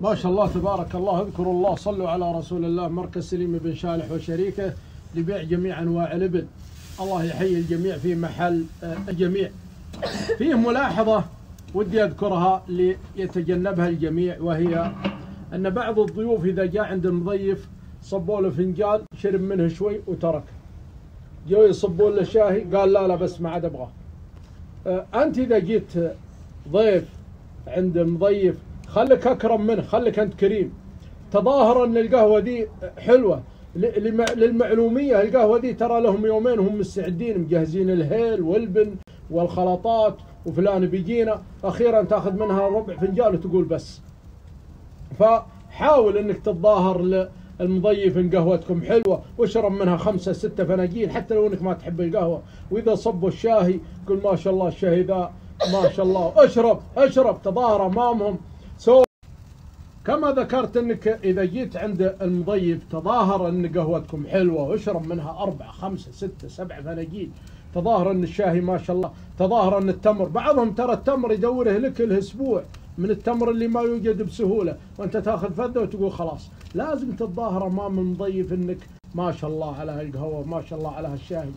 ما شاء الله تبارك الله. اذكروا الله صلوا على رسول الله مركز سليم بن شالح وشريكه لبيع جميع أنواع الإبل. الله يحيي الجميع في محل آه، الجميع. فيه ملاحظة ودي أذكرها ليتجنبها الجميع وهي أن بعض الضيوف إذا جاء عند المضيف صبوا له فنجان شرب منه شوي وترك. جو يصبون له شاهي قال لا لا بس ما عاد أبغاه. آه، أنت إذا جيت ضيف عند المضيف خليك أكرم منه خليك أنت كريم. تظاهر ان القهوه دي حلوة. ل- لم- للمعلومية القهوة دي ترى لهم يومين هم مستعدين مجهزين الهيل والبن والخلطات وفلان بيجينا. أخيرا تأخذ منها ربع فنجان وتقول بس. فحاول إنك تتظاهر للمضيف إن قهوتكم حلوة واشرب منها خمسة ستة فناجيل حتى لو إنك ما تحب القهوة. وإذا صبوا الشاهي قل ما شاء الله الشاهي ذا ما شاء الله. اشرب اشرب. تظاهر أمامهم. سو كما ذكرت أنك إذا جيت عند المضيف تظاهر أن قهوتكم حلوة واشرب منها أربعة خمسة ستة سبعة فناجيل تظاهر أن الشاهي ما شاء الله. تظاهر أن التمر بعضهم ترى التمر يدوره لك الأسبوع من التمر اللي ما يوجد بسهولة. وأنت تأخذ فذة وتقول خلاص. لازم تتظاهر أمام المضيف أنك ما شاء الله على هالقهوة ما شاء الله على هالشاهي.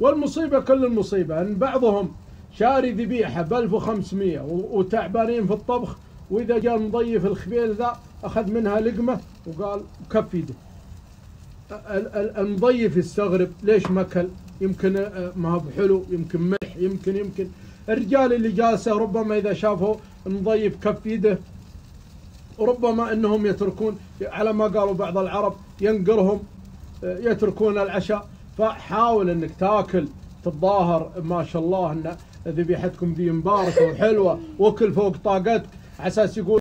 والمصيبة كل المصيبة. أن بعضهم شاري ذبيحة ب 1500 و- وتعبانين في الطبخ وإذا جاء المضيف الخبيل ذا أخذ منها لقمة وقال كف يده ال- ال- المضيف يستغرب ليش مكل؟ يمكن آه، ما هو بحلو يمكن ملح يمكن يمكن. الرجال اللي جالسة ربما إذا شافوا المضيف كف يده ربما إنهم يتركون على ما قالوا بعض العرب ينقرهم آه، يتركون العشاء. فحاول إنك تاكل تتظاهر ما شاء الله إن ذبيحتكم ذي مباركة وحلوة وكل فوق طاقتك. على أساس يقول